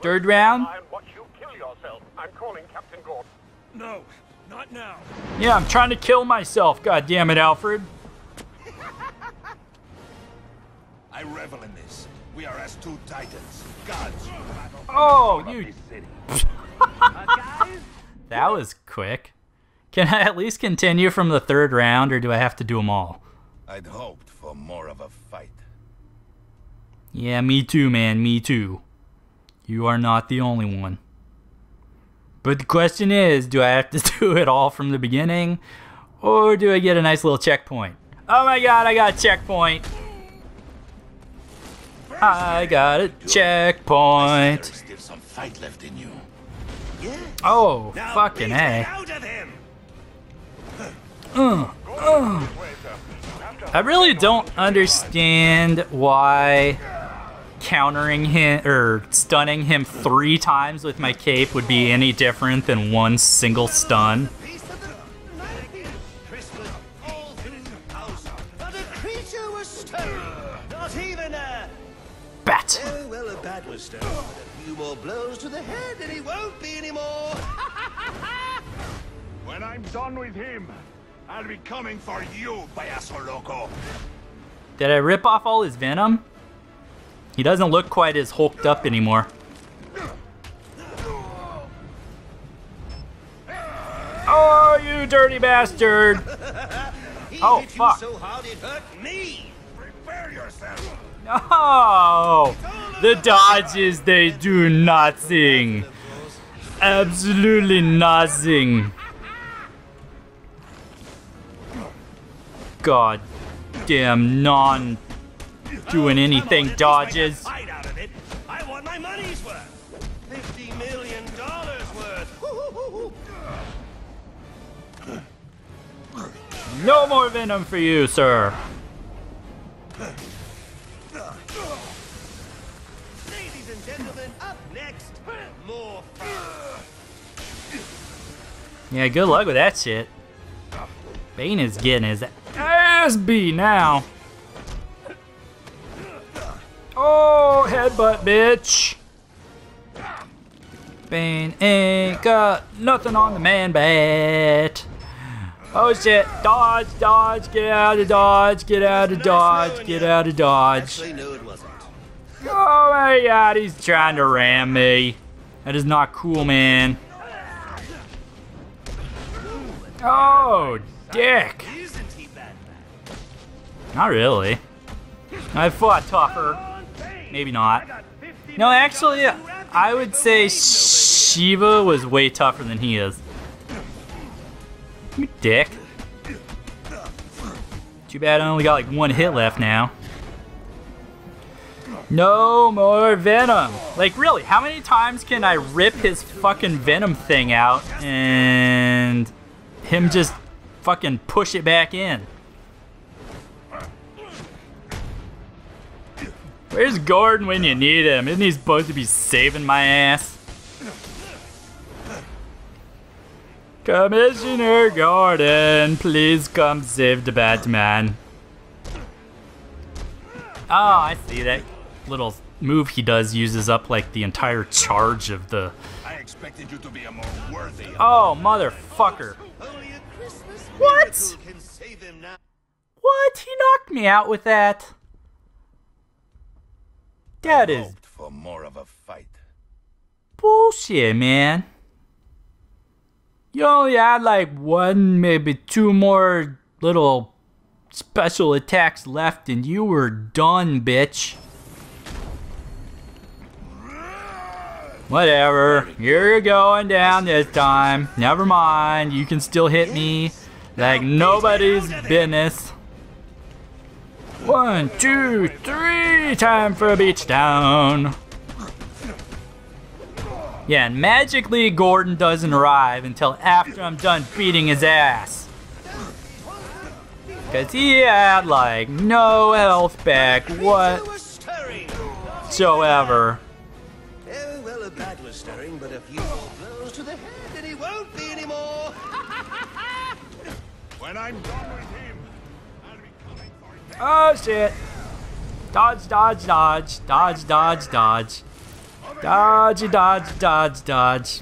Third round? Try and watch you kill yourself. I'm calling Captain Gordon. No, not now. Yeah, I'm trying to kill myself. God damn it, Alfred. I revel in this. We are as two titans, gods. Oh, you. that was quick. Can I at least continue from the third round, or do I have to do them all? I'd hoped for more of a fight. Yeah, me too, man. Me too. You are not the only one. But the question is do I have to do it all from the beginning? Or do I get a nice little checkpoint? Oh my god, I got a checkpoint. I got a checkpoint. Oh, fucking A. out of. I really don't understand why countering him or stunning him three times with my cape would be any different than one single stun. Piece of the night. Christmas all through the house. Not a creature was stirring. Not even a. Bat. Oh, well, a bat was. But a few more blows to the head and he won't be anymore. When I'm done with him, I'll be coming for you, payaso loco. Did I rip off all his venom? He doesn't look quite as hulked up anymore. Oh, you dirty bastard! He Oh, hit fuck. you so hard it hurt me. Prepare yourself. Oh, the dodges, they do nothing. Absolutely nothing. God damn non doing anything dodges. Fight out of it. I want my money's worth. Fifty million dollars worth. No more venom for you, sir. Ladies and gentlemen, up next, more fun. Yeah, good luck with that shit. Bane is getting his ass beat now. Oh, headbutt, bitch. Bane ain't got nothing on the man bat. Oh shit, dodge, dodge, get out of dodge, get out of dodge, get out of dodge. Actually, no, it wasn't. Oh my god, he's trying to ram me. That is not cool, man. Oh, dick. Isn't he bad? Not really. I fought tougher. Maybe not. No, actually, I would say Shiva was way tougher than he is. You dick. Too bad I only got like one hit left now. No more Venom. Like, really, how many times can I rip his fucking Venom thing out and him just fucking push it back in? Where's Gordon when you need him? Isn't he supposed to be saving my ass? Commissioner Gordon, please come save the Batman. Oh, I see that little move he does uses up like the entire charge of the. I expected you to be a more worthy. Oh, motherfucker. Only a Christmas What? miracle can save him now. What? He knocked me out with that? That is Hoped for more of a fight. bullshit, man. You only had like one, maybe two more little special attacks left, and you were done, bitch. Whatever. You're going down this time. Never mind. You can still hit me like nobody's business. One, two, three. Time for a beach down. Yeah, and magically Gordon doesn't arrive until after I'm done beating his ass. Cause he had like no health back stirring. whatsoever. Oh, eh, well, a bat was stirring, but a few blows to the head and he won't be anymore. When I'm done with him, Oh shit. Dodge, dodge, dodge, dodge, dodge, dodge. Dodge, dodge, dodge, dodge.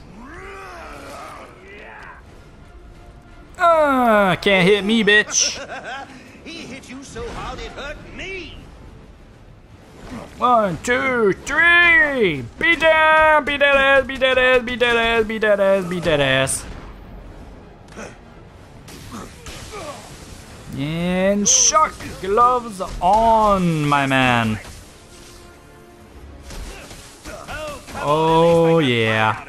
Uh, can't hit me, bitch. He hit you so hard it hurt me. One, two, three. Beat down, beat that ass, beat that ass, beat that ass, beat that ass, beat that ass. And shock gloves on, my man. Oh, yeah.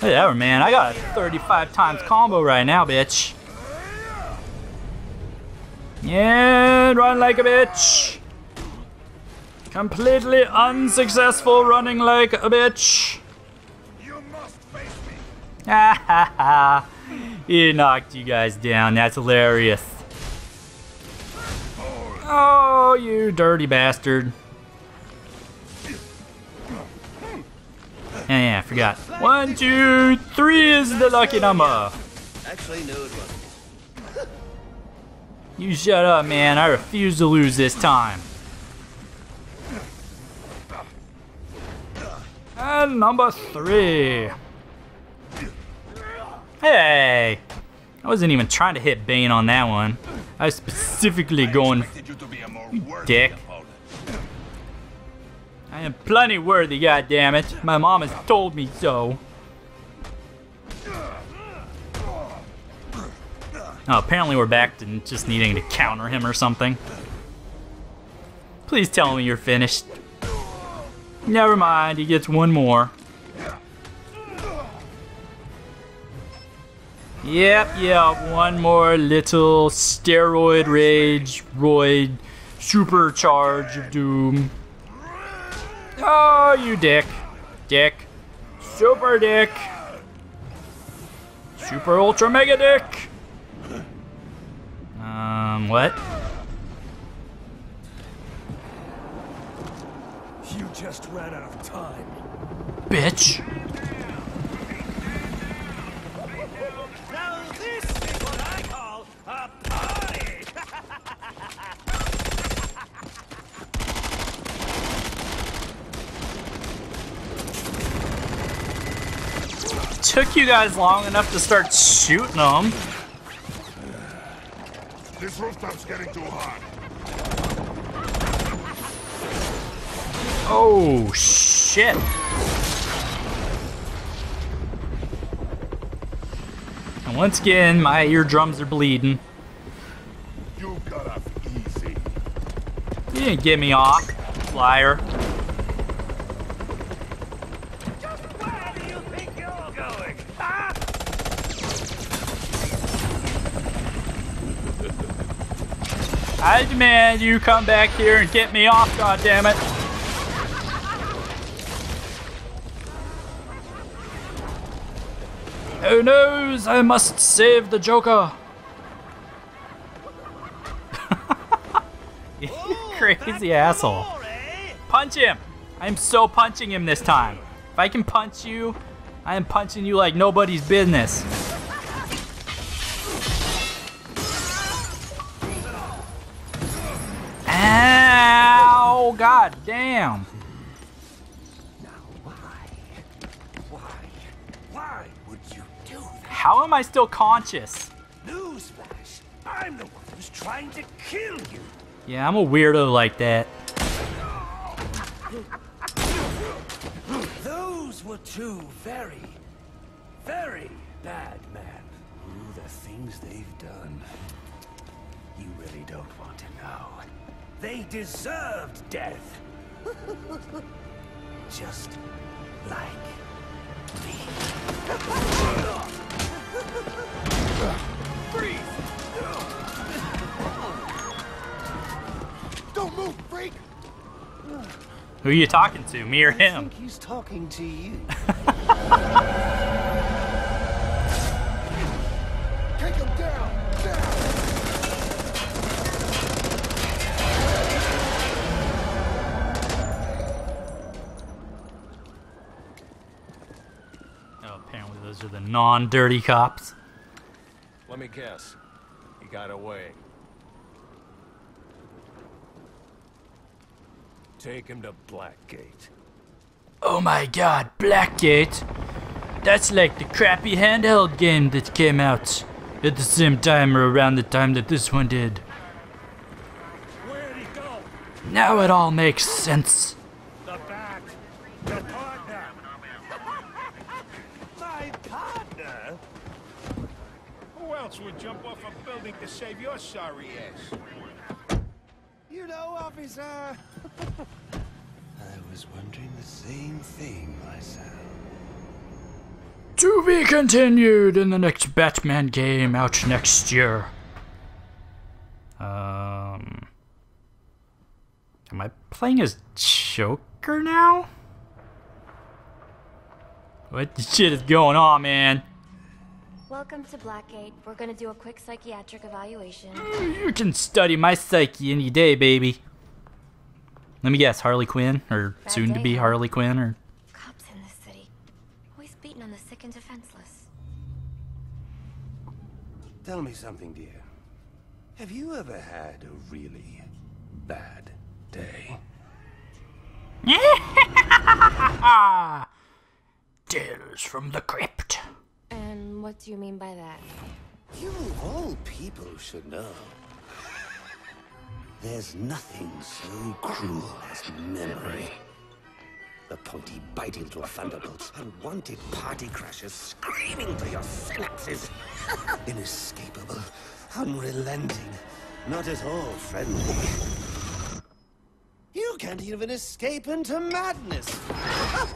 Whatever, man. I got a 35 times combo right now, bitch. And run like a bitch. Completely unsuccessful running like a bitch. Ha ha ha. He knocked you guys down. That's hilarious. Oh, you dirty bastard. Yeah, yeah, I forgot. One, two, three is the lucky number. Actually, no, it wasn't. You shut up, man. I refuse to lose this time. And number three. Hey! I wasn't even trying to hit Bane on that one. I was specifically going. You to be a more dick. opponent. I am plenty worthy, goddammit. My mom has told me so. Oh, apparently we're back to just needing to counter him or something. Please tell me you're finished. Never mind, he gets one more. Yep, yep, one more little steroid rage, roid, supercharge of doom. Oh, you dick. Dick. Super dick. Super ultra mega dick. Um, what? You just ran out of time. Bitch. Now this is what I call a party. Took you guys long enough to start shooting them. This rooftop's getting too hot. Oh, shit. And once again, my eardrums are bleeding. You got off easy. You didn't get me off, liar. Just where do you think you're going? Huh? I demand you come back here and get me off, goddammit. Who knows? I must save the Joker. you crazy asshole. Eh? Punch him! I'm so punching him this time. If I can punch you, I am punching you like nobody's business. God damn! Why would you do that? How am I still conscious? Newsflash! I'm the one who's trying to kill you. Yeah, I'm a weirdo like that. Those were two very, very bad men. Ooh, the things they've done. You really don't want to know. They deserved death. Just like me. Freeze! Don't move, freak! Who are you talking to, me or him? He's talking to you. non-dirty cops. Let me guess. He got away. Take him to Blackgate. Oh my god, Blackgate. That's like the crappy handheld game that came out at the same time or around the time that this one did. Where'd he go? Now it all makes sense. The bat. Your partner. My partner? Who else would jump off a building to save your sorry ass? You know, officer. I was wondering the same thing myself. To be continued in the next Batman game out next year. Um. Am I playing as Joker now? What the shit is going on, man? Welcome to Blackgate. We're gonna do a quick psychiatric evaluation. You can study my psyche any day, baby. Let me guess, Harley Quinn? Or Bad soon to be huh? Harley Quinn? Or. Cops in this city. Always beating on the sick and defenseless. Tell me something, dear. Have you ever had a really bad day? Tales from the Crypt. What do you mean by that? You of all people should know. There's nothing so cruel as memory. The pointy bite into a unwanted party crashes screaming through your synapses. Inescapable, unrelenting, not at all friendly. You can't even escape into madness.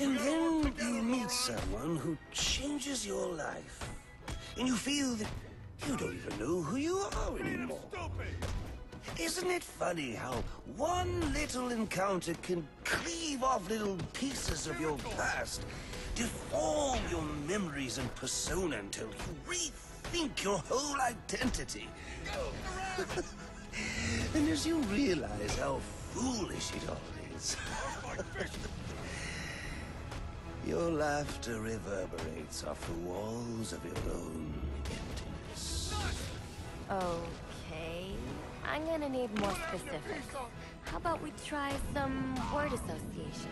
And then you meet someone who changes your life. And you feel that you don't even know who you are anymore. Isn't it funny how one little encounter can cleave off little pieces of your past, deform your memories and persona until you rethink your whole identity? and as you realize how foolish it all is, your laughter reverberates off the walls of your own emptiness. Okay. I'm gonna need more specifics. How about we try some word association?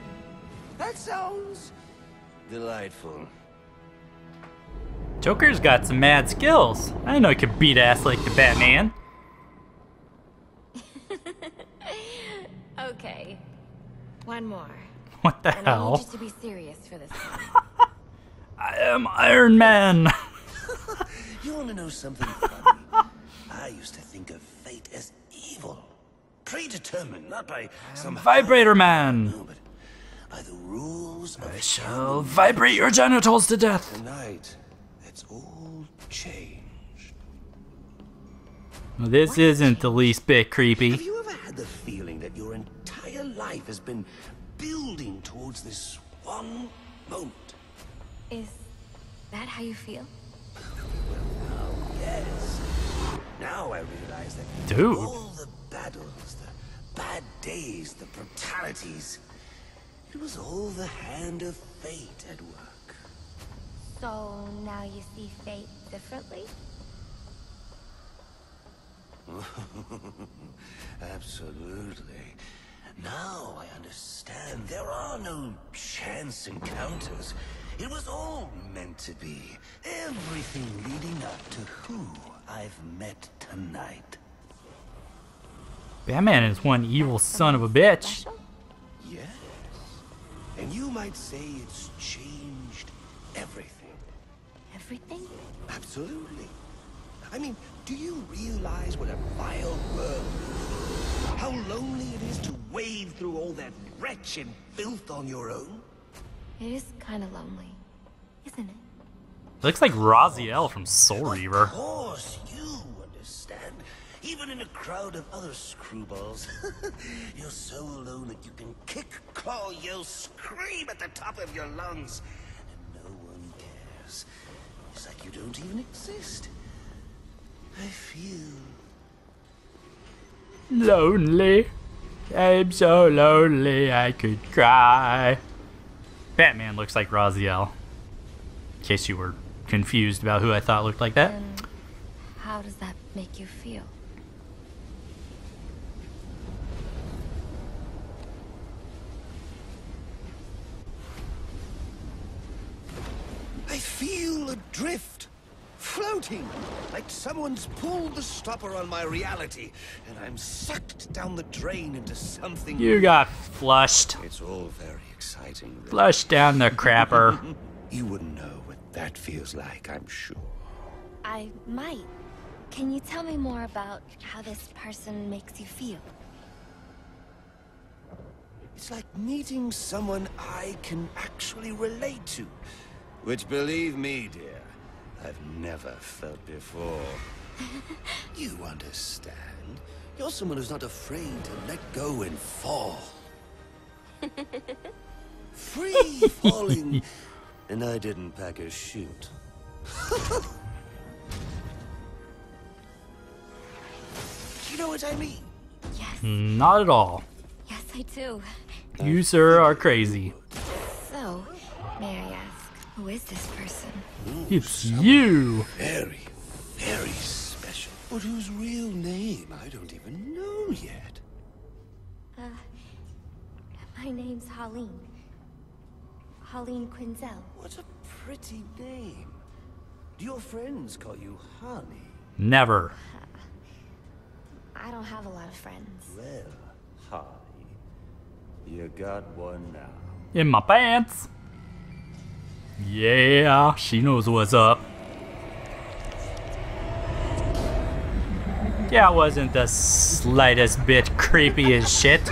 That sounds delightful. Joker's got some mad skills. I didn't know he could beat ass like the Batman. Okay. One more. What the And I need hell? you to be serious for this. I am Iron Man. You want to know something funny? I used to think of fate as evil, predetermined, not by some Vibrator Man. No, but by the rules of I shall vibrate your genitals to death. tonight. it's all changed. Well, this isn't the least bit creepy. Have you ever had the feeling that your entire life has been building towards this one moment? Is that how you feel? Yes. Now I realize that Dude. all the battles, the bad days, the brutalities, it was all the hand of fate at work. So now you see fate differently? Absolutely. Now I understand. There are no chance encounters. It was all meant to be. Everything leading up to who I've met tonight. Batman is one evil son of a bitch. Yes. And you might say it's changed everything. Everything? Absolutely. I mean, do you realize what a vile world is? How lonely it is to wade through all that wretched filth on your own? It is kind of lonely, isn't it? Looks like Raziel from Soul Reaver. Of course, you understand. Even in a crowd of other screwballs, you're so alone that you can kick, claw, yell, scream at the top of your lungs, and no one cares. It's like you don't even exist. I feel Lonely. I'm so lonely I could cry. Batman looks like Raziel. In case you were confused about who I thought looked like that. And how does that make you feel? I feel adrift floating, like someone's pulled the stopper on my reality, and I'm sucked down the drain into something. You got flushed. It's all very exciting. really. Flushed down the crapper. You wouldn't know what that feels like, I'm sure. I might. Can you tell me more about how this person makes you feel? It's like meeting someone I can actually relate to. Which, believe me, dear, I've never felt before. you understand. You're someone who's not afraid to let go and fall. Free falling. and I didn't pack a chute. Do you know what I mean? Yes, mm, Not at all. yes, I do. You, sir, are crazy. Who is this person? It's you. Very, very special. But whose real name I don't even know yet. Uh, my name's Harleen. Harleen Quinzel. What a pretty name. Do your friends call you Honey? Never. I don't have a lot of friends. Well, Honey, you got one now. In my pants. Yeah, she knows what's up. Yeah, it wasn't the slightest bit creepy as shit.